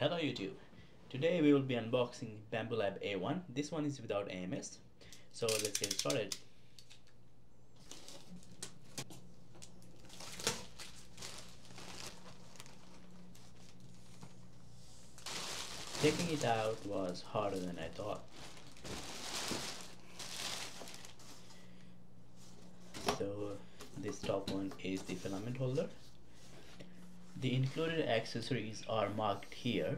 Hello YouTube. Today we will be unboxing Bambu Lab A1. This one is without AMS. So let's get started. Taking it out was harder than I thought. So this top one is the filament holder the included accessories are marked here.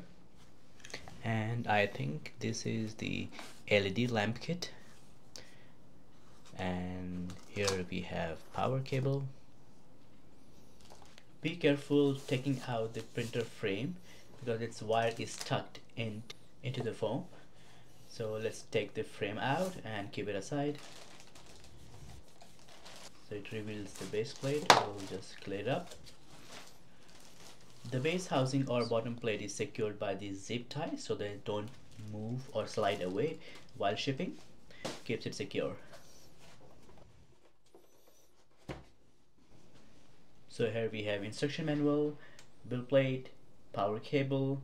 And I think this is the LED lamp kit. And here we have power cable. Be careful taking out the printer frame because its wire is tucked in into the foam. So let's take the frame out and keep it aside. So it reveals the base plate. We'll just clear it up the base housing or bottom plate is secured by the zip tie so they don't move or slide away while shipping. Keeps it secure. So here we have instruction manual, build plate, power cable,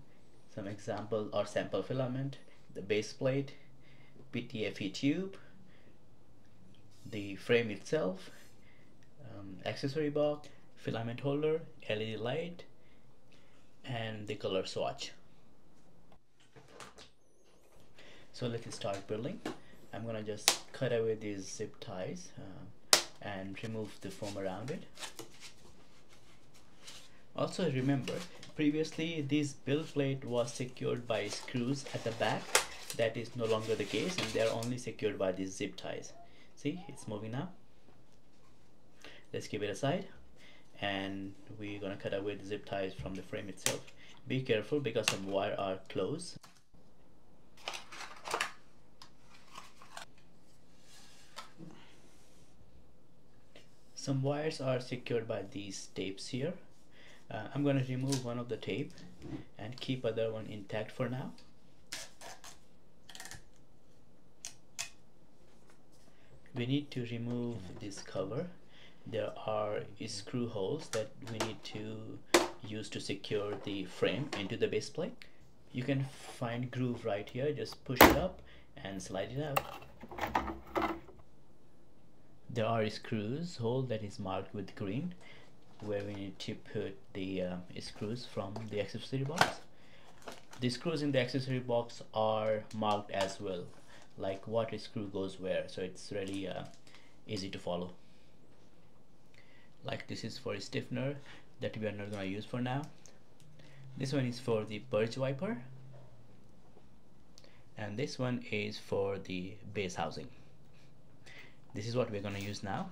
some example or sample filament, the base plate, PTFE tube, the frame itself, um, accessory box, filament holder, LED light, and the color swatch. So let's start building. I'm gonna just cut away these zip ties uh, and remove the foam around it. Also remember previously this build plate was secured by screws at the back. That is no longer the case and they are only secured by these zip ties. See it's moving now. Let's keep it aside and we're gonna cut away the zip ties from the frame itself. Be careful because some wire are close. Some wires are secured by these tapes here. Uh, I'm going to remove one of the tape and keep other one intact for now. We need to remove this cover there are screw holes that we need to use to secure the frame into the base plate. You can find groove right here just push it up and slide it out. There are screws hole that is marked with green where we need to put the uh, screws from the accessory box. The screws in the accessory box are marked as well like what screw goes where so it's really uh, easy to follow like this is for a stiffener that we are not going to use for now. This one is for the purge wiper. And this one is for the base housing. This is what we're going to use now.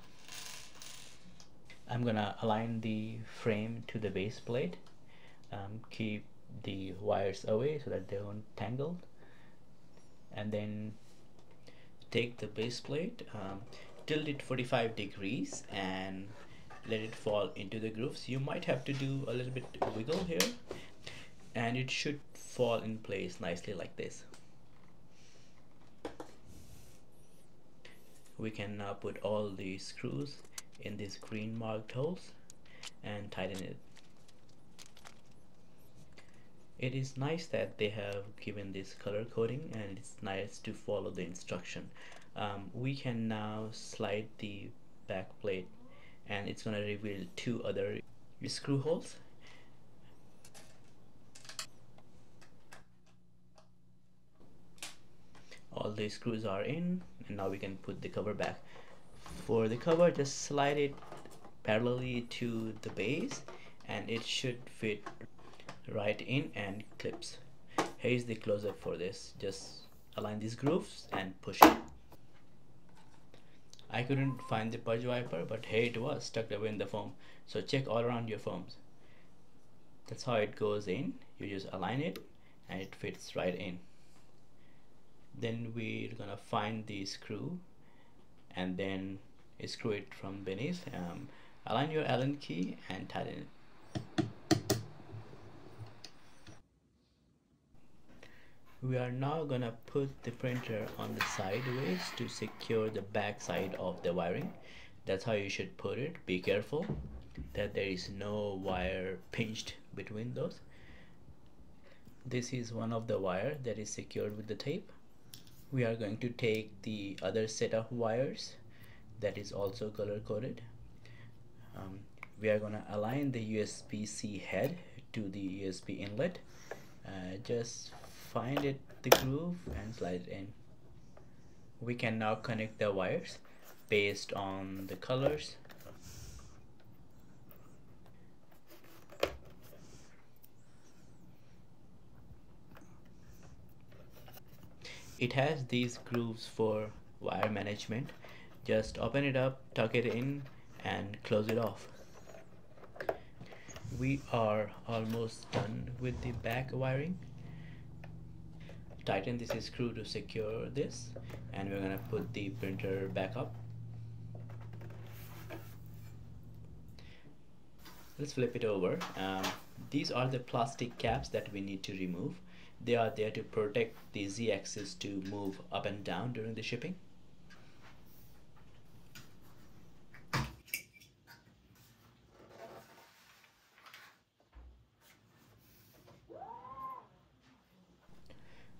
I'm gonna align the frame to the base plate. Um, keep the wires away so that they don't tangle and then take the base plate um, tilt it 45 degrees and let it fall into the grooves. You might have to do a little bit wiggle here. And it should fall in place nicely like this. We can now put all the screws in these green marked holes and tighten it. It is nice that they have given this color coding and it's nice to follow the instruction. Um, we can now slide the back plate and it's to reveal two other screw holes. All the screws are in and now we can put the cover back. For the cover just slide it parallelly to the base and it should fit right in and clips. Here's the close-up for this. Just align these grooves and push it I couldn't find the purge wiper but here it was stuck away in the foam. So check all around your foams. That's how it goes in. You just align it and it fits right in. Then we're gonna find the screw and then screw it from beneath. Um, align your allen key and tighten it we are now gonna put the printer on the sideways to secure the back side of the wiring. That's how you should put it. Be careful that there is no wire pinched between those. This is one of the wire that is secured with the tape. We are going to take the other set of wires that is also color coded. Um, we are going to align the USB-C head to the USB inlet. Uh, just find it the groove and slide it in. We can now connect the wires based on the colors. It has these grooves for wire management. Just open it up tuck it in and close it off. We are almost done with the back wiring tighten this screw to secure this and we're gonna put the printer back up. Let's flip it over. Um, these are the plastic caps that we need to remove. They are there to protect the z-axis to move up and down during the shipping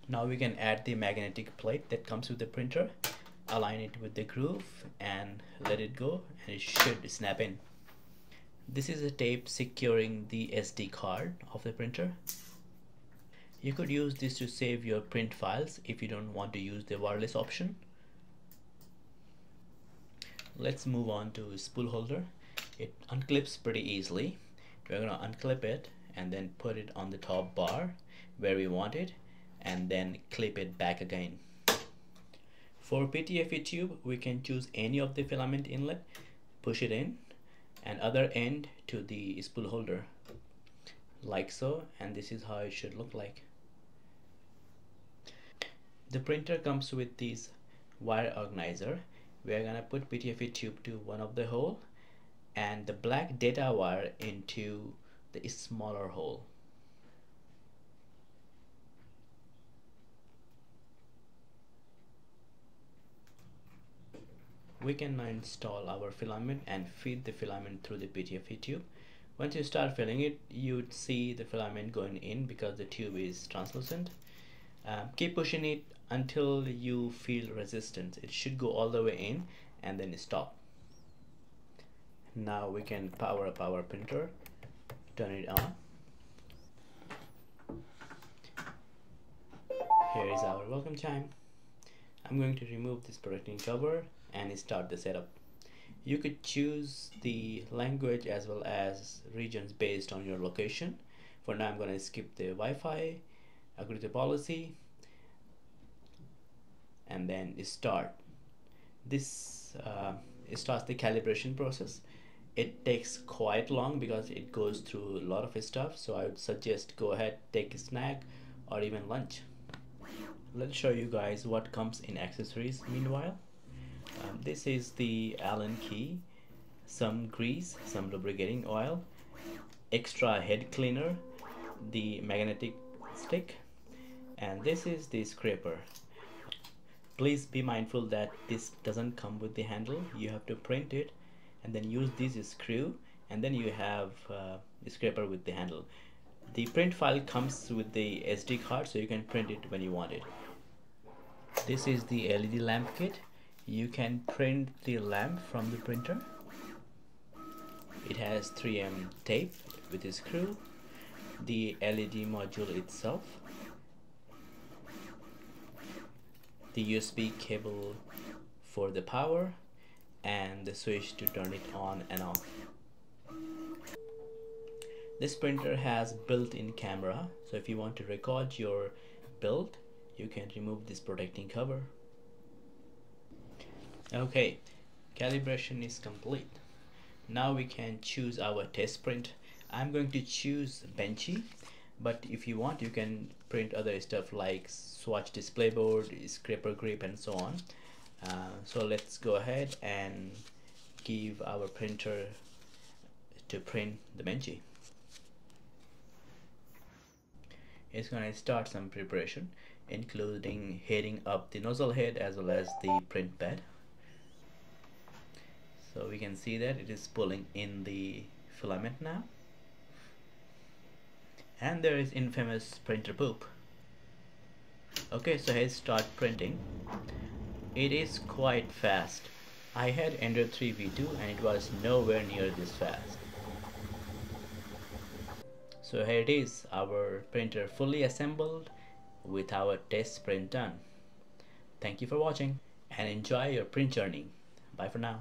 now we can add the magnetic plate that comes with the printer align it with the groove and let it go and it should snap in. This is a tape securing the SD card of the printer. You could use this to save your print files if you don't want to use the wireless option. Let's move on to spool holder. It unclips pretty easily. We're to unclip it and then put it on the top bar where we want it and then clip it back again. For PTFE tube, we can choose any of the filament inlet, push it in, and other end to the spool holder, like so, and this is how it should look like. The printer comes with this wire organizer. We are gonna put PTFE tube to one of the hole, and the black data wire into the smaller hole. We can now install our filament and feed the filament through the PTFE tube. Once you start filling it you'd see the filament going in because the tube is translucent. Um, keep pushing it until you feel resistance. It should go all the way in and then stop. Now we can power up our printer. Turn it on. Here is our welcome chime. I'm going to remove this protecting cover and start the setup. You could choose the language as well as regions based on your location. For now I'm going to skip the Wi-Fi agree to policy and then start. This uh, starts the calibration process. It takes quite long because it goes through a lot of stuff so I would suggest go ahead take a snack or even lunch. Let's show you guys what comes in accessories meanwhile um, this is the Allen key. Some grease some lubricating oil. Extra head cleaner. The magnetic stick. And this is the scraper. Please be mindful that this doesn't come with the handle. You have to print it and then use this screw and then you have uh, the scraper with the handle. The print file comes with the SD card so you can print it when you want it. This is the LED lamp kit you can print the lamp from the printer. It has 3M tape with a screw the LED module itself the USB cable for the power and the switch to turn it on and off. This printer has built-in camera so if you want to record your build you can remove this protecting cover okay calibration is complete. Now we can choose our test print. I'm going to choose Benchy but if you want you can print other stuff like swatch display board scraper grip and so on. Uh, so let's go ahead and give our printer to print the Benchy it's going to start some preparation including heading up the nozzle head as well as the print bed so we can see that it is pulling in the filament now. And there is infamous printer poop. Okay so let's start printing. It is quite fast. I had Ender 3 V2 and it was nowhere near this fast. So here it is our printer fully assembled with our test print done. Thank you for watching and enjoy your print journey. Bye for now